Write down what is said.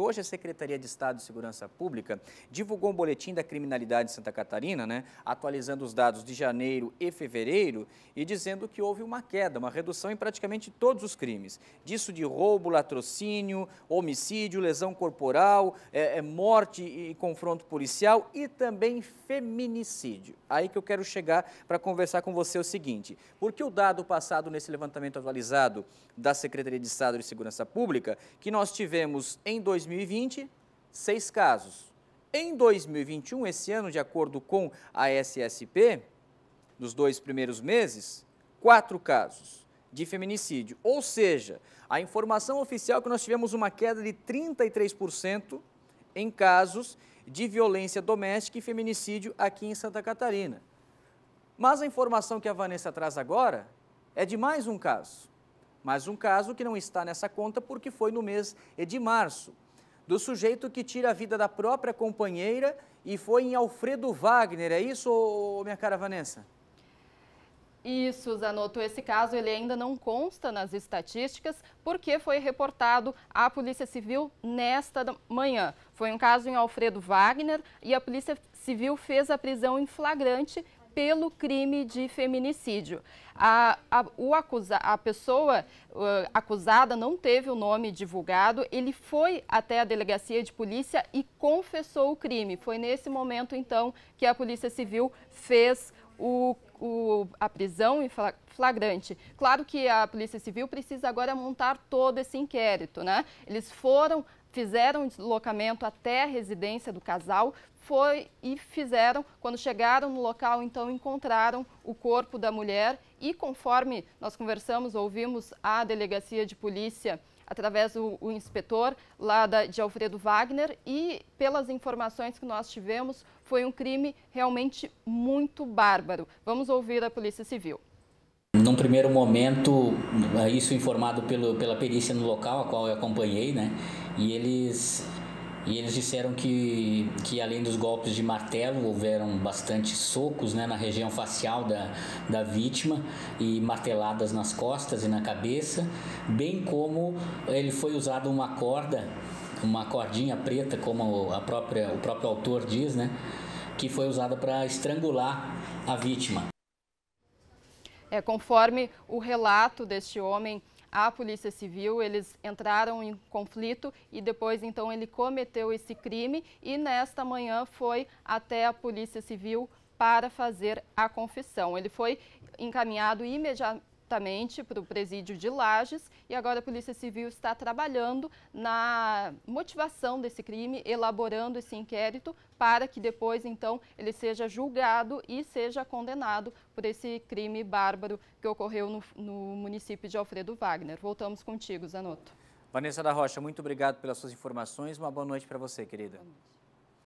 Hoje a Secretaria de Estado de Segurança Pública divulgou um boletim da criminalidade de Santa Catarina, né, atualizando os dados de janeiro e fevereiro e dizendo que houve uma queda, uma redução em praticamente todos os crimes. Disso de roubo, latrocínio, homicídio, lesão corporal, é, é, morte e confronto policial e também feminicídio. Aí que eu quero chegar para conversar com você o seguinte, porque o dado passado nesse levantamento atualizado da Secretaria de Estado de Segurança Pública, que nós tivemos em 2020, 2020, seis casos. Em 2021, esse ano, de acordo com a SSP, nos dois primeiros meses, quatro casos de feminicídio. Ou seja, a informação oficial é que nós tivemos uma queda de 33% em casos de violência doméstica e feminicídio aqui em Santa Catarina. Mas a informação que a Vanessa traz agora é de mais um caso. Mais um caso que não está nessa conta porque foi no mês de março do sujeito que tira a vida da própria companheira e foi em Alfredo Wagner. É isso, minha cara Vanessa? Isso, Zanotto. Esse caso ele ainda não consta nas estatísticas porque foi reportado à Polícia Civil nesta manhã. Foi um caso em Alfredo Wagner e a Polícia Civil fez a prisão em flagrante pelo crime de feminicídio. A, a, o acusa, a pessoa uh, acusada não teve o nome divulgado, ele foi até a delegacia de polícia e confessou o crime. Foi nesse momento, então, que a Polícia Civil fez o, o, a prisão em flagrante. Claro que a Polícia Civil precisa agora montar todo esse inquérito, né? Eles foram fizeram o deslocamento até a residência do casal, foi e fizeram, quando chegaram no local, então encontraram o corpo da mulher e conforme nós conversamos, ouvimos a delegacia de polícia através do inspetor lá da, de Alfredo Wagner e pelas informações que nós tivemos, foi um crime realmente muito bárbaro. Vamos ouvir a Polícia Civil. Num primeiro momento, isso informado pelo, pela perícia no local, a qual eu acompanhei, né? E eles e eles disseram que, que além dos golpes de martelo, houveram bastante socos né, na região facial da, da vítima e marteladas nas costas e na cabeça, bem como ele foi usado uma corda, uma cordinha preta, como a própria, o próprio autor diz, né, que foi usada para estrangular a vítima. É, conforme o relato deste homem, a Polícia Civil, eles entraram em conflito e depois então ele cometeu esse crime e nesta manhã foi até a Polícia Civil para fazer a confissão. Ele foi encaminhado imediatamente para o presídio de Lages e agora a Polícia Civil está trabalhando na motivação desse crime, elaborando esse inquérito para que depois, então, ele seja julgado e seja condenado por esse crime bárbaro que ocorreu no, no município de Alfredo Wagner. Voltamos contigo, Zanotto. Vanessa da Rocha, muito obrigado pelas suas informações. Uma boa noite para você, querida.